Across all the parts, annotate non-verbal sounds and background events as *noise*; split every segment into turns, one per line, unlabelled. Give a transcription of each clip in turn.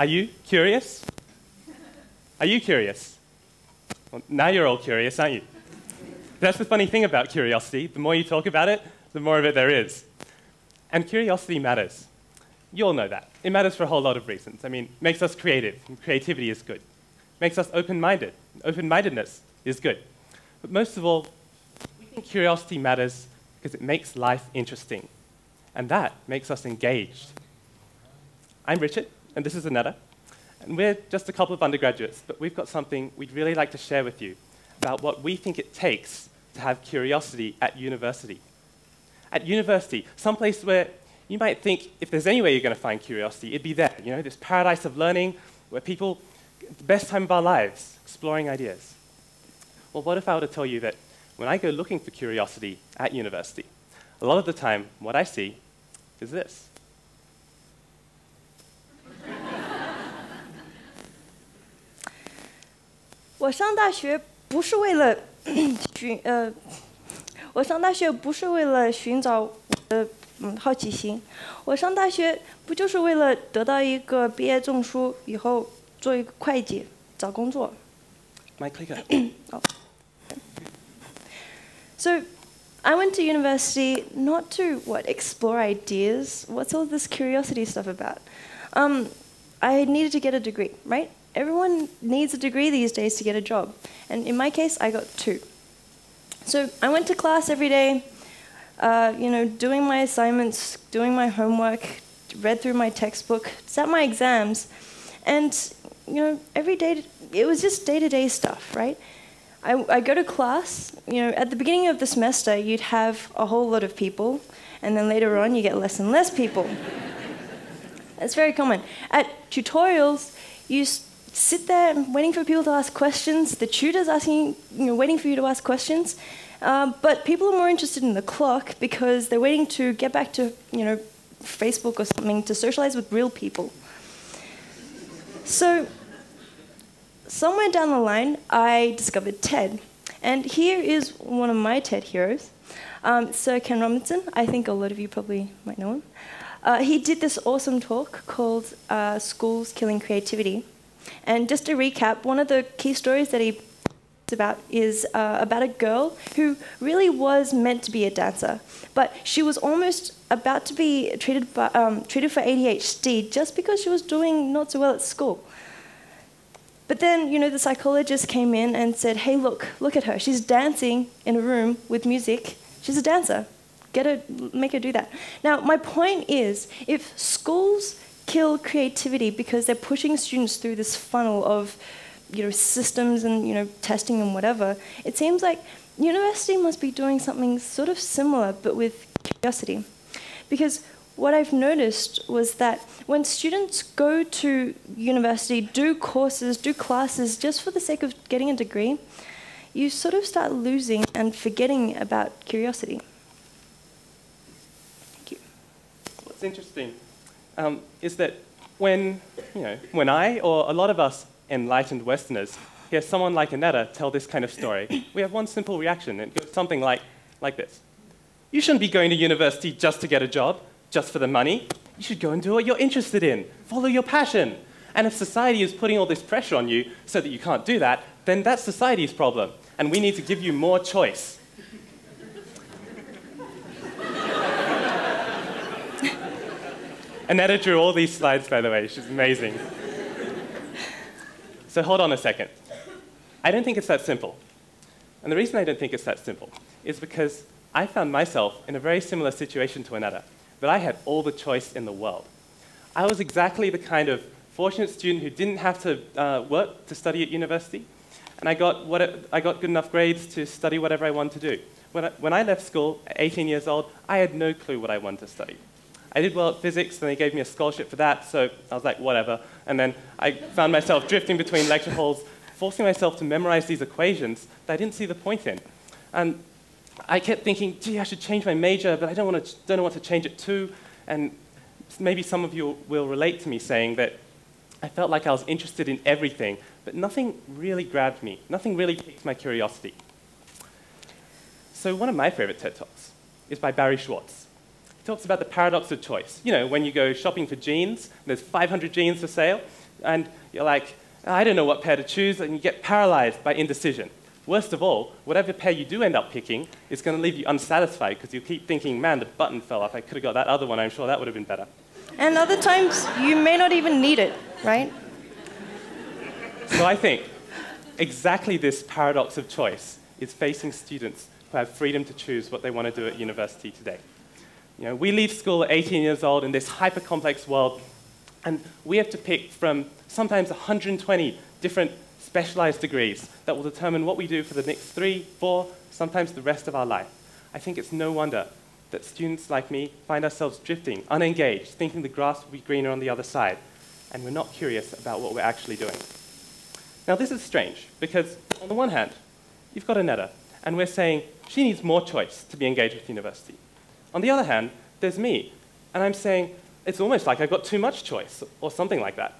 Are you curious? Are you curious? Well, now you're all curious, aren't you? That's the funny thing about curiosity. The more you talk about it, the more of it there is. And curiosity matters. You all know that. It matters for a whole lot of reasons. I mean, it makes us creative, and creativity is good. It makes us open-minded. Open-mindedness is good. But most of all, we think curiosity matters because it makes life interesting. And that makes us engaged. I'm Richard, and this is Anetta. And we're just a couple of undergraduates, but we've got something we'd really like to share with you about what we think it takes to have curiosity at university. At university, someplace where you might think if there's anywhere you're going to find curiosity, it'd be there. You know, this paradise of learning where people, the best time of our lives, exploring ideas. Well, what if I were to tell you that when I go looking for curiosity at university, a lot of the time, what I see is this.
我上大学不是为了寻呃，我上大学不是为了寻找我的嗯好奇心，我上大学不就是为了得到一个毕业证书，以后做一个会计，找工作。
My clicker.
So, I went to university not to what explore ideas. What's all this curiosity stuff about? Um, I needed to get a degree, right? Everyone needs a degree these days to get a job, and in my case, I got two. So I went to class every day, uh, you know, doing my assignments, doing my homework, read through my textbook, sat my exams, and you know, every day it was just day-to-day stuff, right? I, I go to class, you know, at the beginning of the semester, you'd have a whole lot of people, and then later on, you get less and less people. *laughs* That's very common. At tutorials, you sit there waiting for people to ask questions. The tutor's asking, you know, waiting for you to ask questions. Um, but people are more interested in the clock because they're waiting to get back to, you know, Facebook or something to socialize with real people. So somewhere down the line, I discovered TED. And here is one of my TED heroes, um, Sir Ken Robinson. I think a lot of you probably might know him. Uh, he did this awesome talk called uh, Schools Killing Creativity. And just to recap, one of the key stories that he about is uh, about a girl who really was meant to be a dancer, but she was almost about to be treated, by, um, treated for ADHD just because she was doing not so well at school. But then, you know, the psychologist came in and said, hey, look, look at her. She's dancing in a room with music. She's a dancer. Get her, make her do that. Now, my point is if schools kill creativity because they're pushing students through this funnel of, you know, systems and, you know, testing and whatever, it seems like university must be doing something sort of similar but with curiosity. Because what I've noticed was that when students go to university, do courses, do classes just for the sake of getting a degree, you sort of start losing and forgetting about curiosity. Thank you.
What's interesting um, is that when, you know, when I, or a lot of us enlightened Westerners, hear someone like Anetta tell this kind of story, *coughs* we have one simple reaction. It goes something like, like this. You shouldn't be going to university just to get a job, just for the money. You should go and do what you're interested in. Follow your passion. And if society is putting all this pressure on you so that you can't do that, then that's society's problem. And we need to give you more choice. Annetta drew all these slides, by the way. She's amazing. so hold on a second. I don't think it's that simple. And the reason I don't think it's that simple is because I found myself in a very similar situation to Annetta, but I had all the choice in the world. I was exactly the kind of fortunate student who didn't have to uh, work to study at university, and I got, what it, I got good enough grades to study whatever I wanted to do. When I, when I left school at 18 years old, I had no clue what I wanted to study. I did well at physics, and they gave me a scholarship for that, so I was like, whatever. And then I found myself drifting between lecture halls, forcing myself to memorize these equations that I didn't see the point in. And I kept thinking, gee, I should change my major, but I don't, want to, don't know what to change it to. And maybe some of you will relate to me saying that I felt like I was interested in everything, but nothing really grabbed me. Nothing really piqued my curiosity. So one of my favorite TED Talks is by Barry Schwartz. Talks about the paradox of choice. You know, when you go shopping for jeans, there's 500 jeans for sale, and you're like, I don't know what pair to choose, and you get paralyzed by indecision. Worst of all, whatever pair you do end up picking is going to leave you unsatisfied because you keep thinking, man, the button fell off. I could have got that other one. I'm sure that would have been better.
And other times, you may not even need it, right?
So I think exactly this paradox of choice is facing students who have freedom to choose what they want to do at university today. You know, we leave school at 18 years old in this hyper complex world, and we have to pick from sometimes 120 different specialized degrees that will determine what we do for the next three, four, sometimes the rest of our life. I think it's no wonder that students like me find ourselves drifting, unengaged, thinking the grass will be greener on the other side, and we're not curious about what we're actually doing. Now, this is strange because, on the one hand, you've got Aneta, and we're saying she needs more choice to be engaged with university. On the other hand, there's me, and I'm saying it's almost like I've got too much choice, or something like that.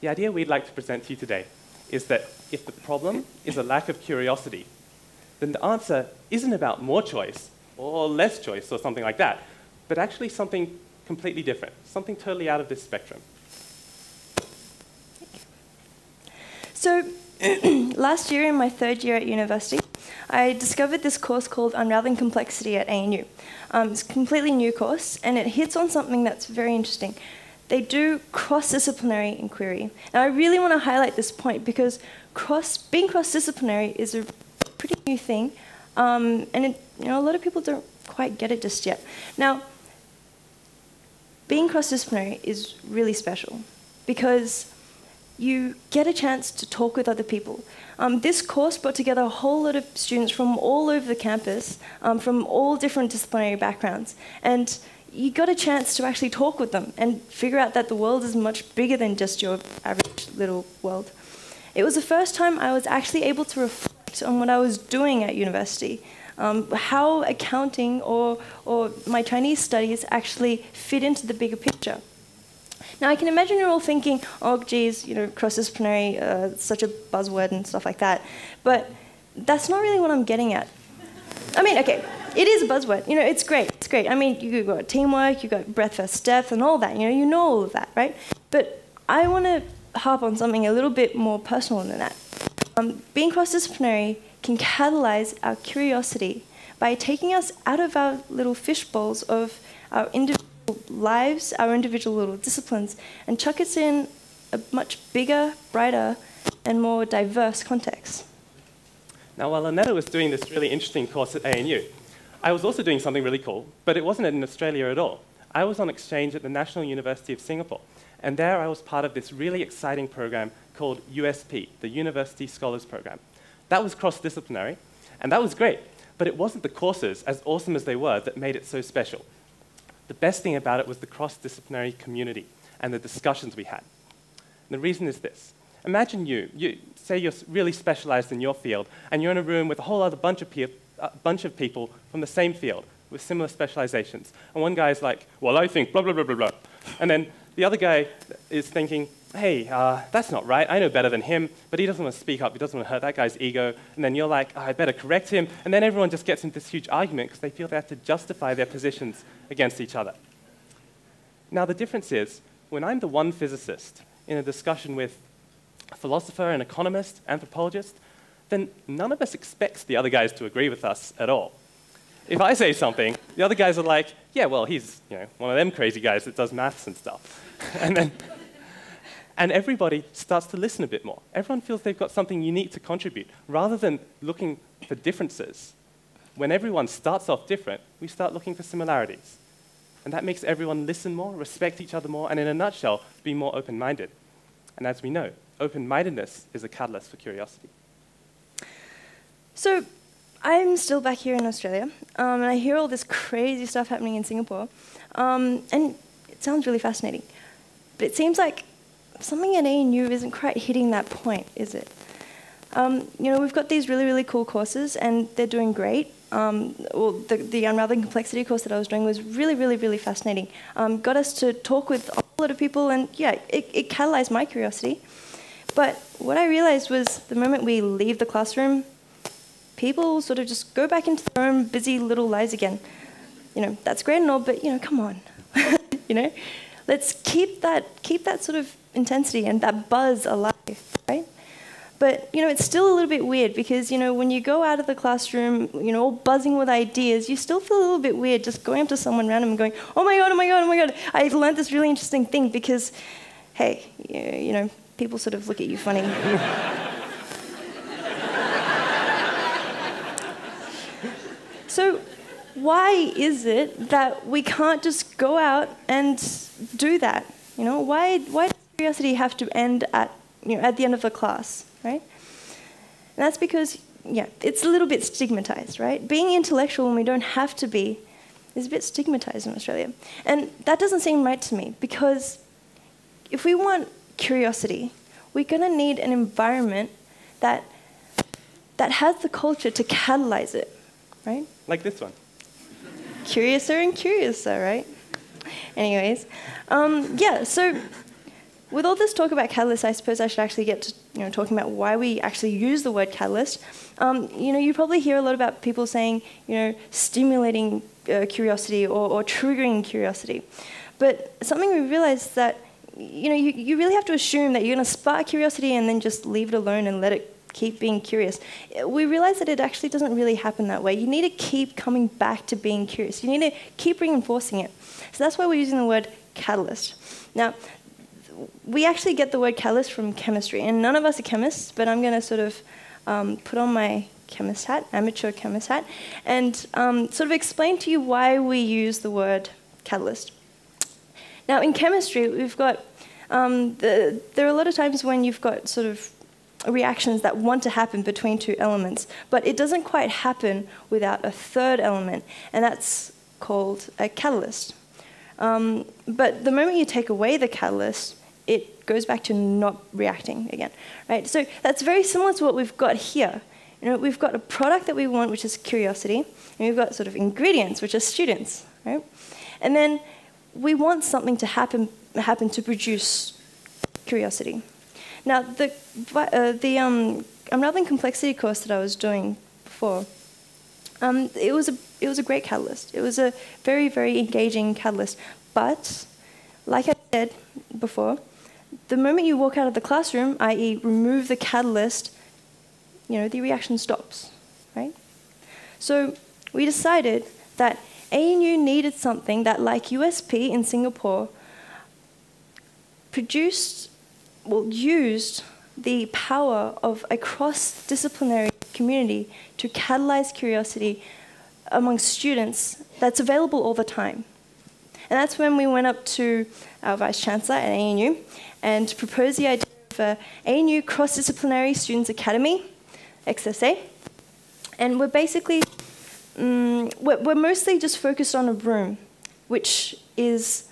The idea we'd like to present to you today is that if the problem is a lack of curiosity, then the answer isn't about more choice or less choice or something like that, but actually something completely different, something totally out of this spectrum.
So, *clears throat* last year in my third year at university, I discovered this course called Unraveling Complexity at ANU. Um, it's a completely new course, and it hits on something that's very interesting. They do cross-disciplinary inquiry. And I really want to highlight this point because cross, being cross-disciplinary is a pretty new thing, um, and it, you know, a lot of people don't quite get it just yet. Now, being cross-disciplinary is really special because you get a chance to talk with other people. Um, this course brought together a whole lot of students from all over the campus, um, from all different disciplinary backgrounds. And you got a chance to actually talk with them and figure out that the world is much bigger than just your average little world. It was the first time I was actually able to reflect on what I was doing at university, um, how accounting or, or my Chinese studies actually fit into the bigger picture. Now, I can imagine you're all thinking, oh, geez, you know, cross-disciplinary, uh, such a buzzword and stuff like that. But that's not really what I'm getting at. I mean, okay, it is a buzzword. You know, it's great. It's great. I mean, you've got teamwork, you've got breadth first depth, and all that. You know, you know all of that, right? But I want to harp on something a little bit more personal than that. Um, being cross-disciplinary can catalyze our curiosity by taking us out of our little fish bowls of our individual lives, our individual little disciplines, and chuck us in a much bigger, brighter, and more diverse context.
Now, while Aneta was doing this really interesting course at ANU, I was also doing something really cool, but it wasn't in Australia at all. I was on exchange at the National University of Singapore, and there I was part of this really exciting program called USP, the University Scholars Program. That was cross-disciplinary, and that was great, but it wasn't the courses, as awesome as they were, that made it so special. The best thing about it was the cross-disciplinary community and the discussions we had. And the reason is this. Imagine you, you, say you're really specialized in your field, and you're in a room with a whole other bunch of, uh, bunch of people from the same field with similar specializations. And one guy is like, well, I think blah, blah, blah, blah, blah. And then the other guy is thinking, hey, uh, that's not right. I know better than him, but he doesn't want to speak up. He doesn't want to hurt that guy's ego. And then you're like, oh, I better correct him. And then everyone just gets into this huge argument because they feel they have to justify their positions against each other. Now, the difference is, when I'm the one physicist in a discussion with a philosopher, an economist, anthropologist, then none of us expects the other guys to agree with us at all. If I say something, the other guys are like, yeah, well, he's you know, one of them crazy guys that does maths and stuff. *laughs* and then and everybody starts to listen a bit more. Everyone feels they've got something unique to contribute. Rather than looking for differences, when everyone starts off different, we start looking for similarities. And that makes everyone listen more, respect each other more, and in a nutshell, be more open minded. And as we know, open mindedness is a catalyst for curiosity.
So, I'm still back here in Australia, um, and I hear all this crazy stuff happening in Singapore, um, and it sounds really fascinating. But it seems like something at ANU isn't quite hitting that point, is it? Um, you know, we've got these really, really cool courses, and they're doing great. Um, well, the, the, Unraveling Complexity course that I was doing was really, really, really fascinating. Um, got us to talk with a lot of people, and yeah, it, it catalyzed my curiosity. But what I realized was the moment we leave the classroom, people sort of just go back into their own busy little lives again. You know, that's great and all, but you know, come on. *laughs* you know, let's keep that keep that sort of intensity and that buzz alive, right? But you know, it's still a little bit weird because you know, when you go out of the classroom, you know, all buzzing with ideas, you still feel a little bit weird just going up to someone random and going, "Oh my god, oh my god, oh my god! I've learned this really interesting thing." Because, hey, you know, people sort of look at you funny. *laughs* so, why is it that we can't just go out and do that? You know, why why curiosity have to end at you know, at the end of the class? right? And that's because, yeah, it's a little bit stigmatized, right? Being intellectual when we don't have to be is a bit stigmatized in Australia. And that doesn't seem right to me because if we want curiosity, we're going to need an environment that, that has the culture to catalyze it, right?
Like this one.
Curiouser and curiouser, right? Anyways, um, yeah, so with all this talk about catalyst, I suppose I should actually get to you know, talking about why we actually use the word catalyst. Um, you know, you probably hear a lot about people saying, you know, stimulating uh, curiosity or, or, triggering curiosity. But something we realized that, you know, you, you really have to assume that you're going to spark curiosity and then just leave it alone and let it keep being curious. We realize that it actually doesn't really happen that way. You need to keep coming back to being curious. You need to keep reinforcing it. So that's why we're using the word catalyst. Now, we actually get the word catalyst from chemistry, and none of us are chemists, but I'm going to sort of um, put on my chemist hat, amateur chemist hat, and um, sort of explain to you why we use the word catalyst. Now, in chemistry, we've got um, the, there are a lot of times when you've got sort of reactions that want to happen between two elements, but it doesn't quite happen without a third element, and that's called a catalyst. Um, but the moment you take away the catalyst, it goes back to not reacting again, right? So that's very similar to what we've got here. You know, we've got a product that we want, which is curiosity, and we've got sort of ingredients, which are students, right? And then we want something to happen, happen to produce curiosity. Now, the, uh, the um, unraveling complexity course that I was doing before, um, it, was a, it was a great catalyst. It was a very, very engaging catalyst. But, like I said before, the moment you walk out of the classroom, i.e., remove the catalyst, you know, the reaction stops, right? So we decided that ANU needed something that, like USP in Singapore, produced, well, used the power of a cross-disciplinary community to catalyze curiosity among students that's available all the time. And that's when we went up to our Vice Chancellor at ANU and proposed the idea of a ANU Cross-Disciplinary Students Academy, XSA. And we're basically, um, we're, we're mostly just focused on a room, which is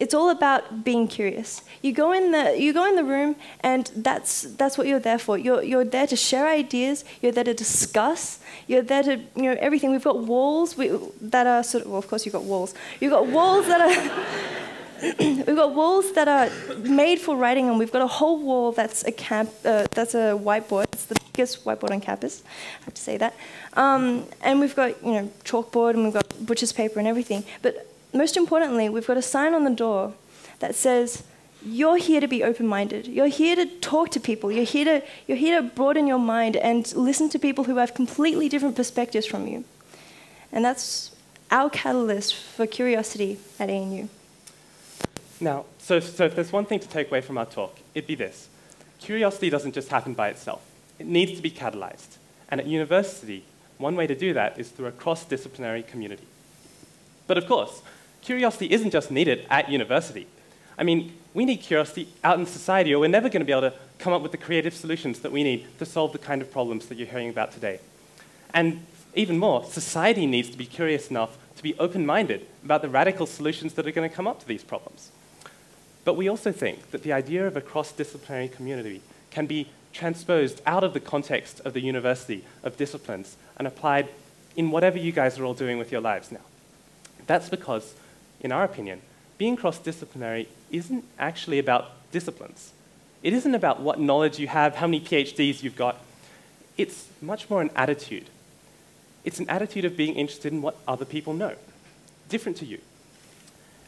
it's all about being curious. You go in the you go in the room, and that's that's what you're there for. You're you're there to share ideas. You're there to discuss. You're there to you know everything. We've got walls we, that are sort of well, of course you've got walls. You've got walls that are. *coughs* we've got walls that are made for writing, and we've got a whole wall that's a camp, uh, that's a whiteboard. It's the biggest whiteboard on campus. I have to say that. Um, and we've got you know chalkboard, and we've got butcher's paper and everything. But most importantly, we've got a sign on the door that says, you're here to be open-minded. You're here to talk to people. You're here to, you're here to broaden your mind and listen to people who have completely different perspectives from you. And that's our catalyst for curiosity at ANU.
Now, so, so if there's one thing to take away from our talk, it'd be this. Curiosity doesn't just happen by itself. It needs to be catalyzed. And at university, one way to do that is through a cross-disciplinary community. But of course, curiosity isn't just needed at university. I mean, we need curiosity out in society, or we're never going to be able to come up with the creative solutions that we need to solve the kind of problems that you're hearing about today. And even more, society needs to be curious enough to be open-minded about the radical solutions that are going to come up to these problems. But we also think that the idea of a cross-disciplinary community can be transposed out of the context of the university of disciplines and applied in whatever you guys are all doing with your lives now. That's because, in our opinion, being cross-disciplinary isn't actually about disciplines. It isn't about what knowledge you have, how many PhDs you've got. It's much more an attitude. It's an attitude of being interested in what other people know, different to you.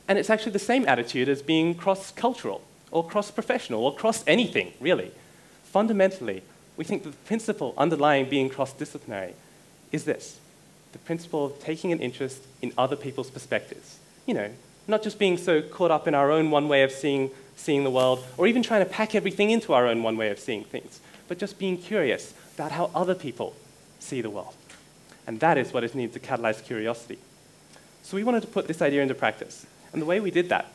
And it's actually the same attitude as being cross-cultural or cross professional, or cross anything, really. Fundamentally, we think the principle underlying being cross disciplinary is this the principle of taking an interest in other people's perspectives. You know, not just being so caught up in our own one way of seeing, seeing the world, or even trying to pack everything into our own one way of seeing things, but just being curious about how other people see the world. And that is what is needed to catalyze curiosity. So we wanted to put this idea into practice. And the way we did that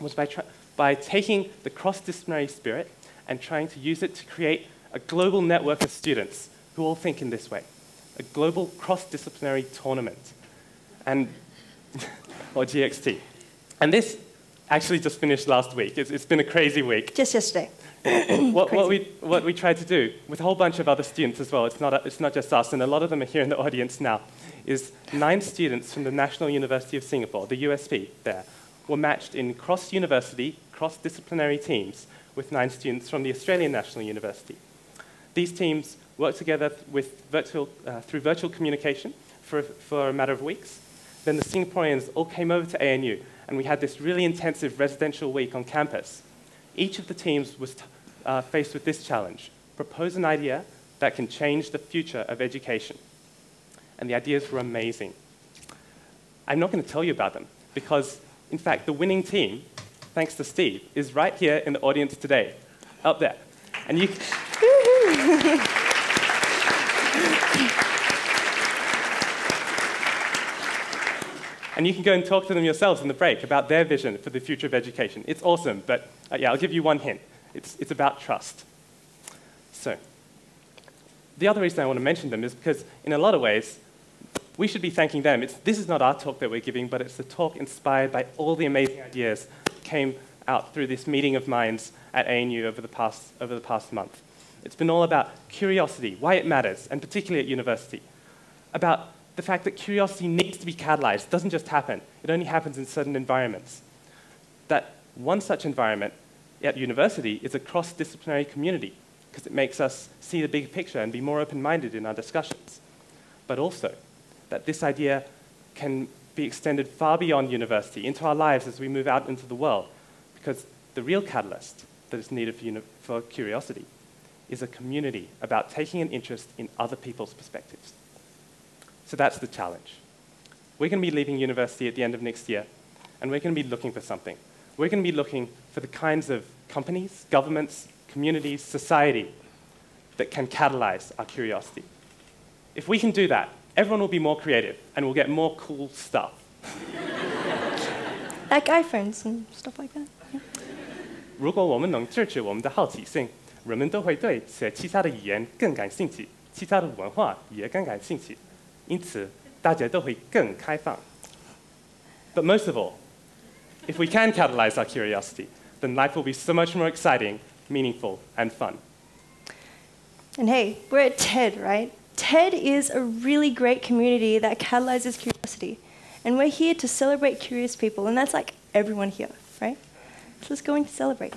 was by, by taking the cross-disciplinary spirit and trying to use it to create a global network of students who all think in this way, a global cross-disciplinary tournament, and, *laughs* or GXT. And this actually just finished last week. It's, it's been a crazy week.
Just yesterday. *coughs*
what, what, we, what we tried to do with a whole bunch of other students as well, it's not, a, it's not just us, and a lot of them are here in the audience now, is nine students from the National University of Singapore, the USP there, were matched in cross-university, cross-disciplinary teams with nine students from the Australian National University. These teams worked together with virtual, uh, through virtual communication for, for a matter of weeks. Then the Singaporeans all came over to ANU, and we had this really intensive residential week on campus. Each of the teams was uh, faced with this challenge propose an idea that can change the future of education. And the ideas were amazing. I'm not going to tell you about them because, in fact, the winning team, thanks to Steve, is right here in the audience today, up there. And you. *laughs* *laughs* and you can go and talk to them yourselves in the break about their vision for the future of education. It's awesome, but uh, yeah, I'll give you one hint. It's, it's about trust. So, the other reason I want to mention them is because, in a lot of ways, we should be thanking them. It's, this is not our talk that we're giving, but it's the talk inspired by all the amazing ideas that came out through this meeting of minds at ANU over the past, over the past month. It's been all about curiosity, why it matters, and particularly at university. About the fact that curiosity needs to be catalyzed. It doesn't just happen. It only happens in certain environments. That one such environment at university is a cross-disciplinary community because it makes us see the big picture and be more open-minded in our discussions. But also that this idea can be extended far beyond university into our lives as we move out into the world because the real catalyst that is needed for, for curiosity is a community about taking an interest in other people's perspectives. So that's the challenge. We're going to be leaving university at the end of next year, and we're going to be looking for something. We're going to be looking for the kinds of companies, governments, communities, society that can catalyze our curiosity. If we can do that, everyone will be more creative and we'll get more cool stuff. *laughs*
like iPhones and stuff like that.
如果我们能制止我们的好奇心，人们都会对学其他的语言更感兴趣，其他的文化也更感兴趣。 因此，大家都会更开放。But most of all, if we can catalyze our curiosity, then life will be so much more exciting, meaningful, and fun.
And hey, we're at TED, right? TED is a really great community that catalyzes curiosity. And we're here to celebrate curious people, and that's like everyone here, right? So let's go and celebrate.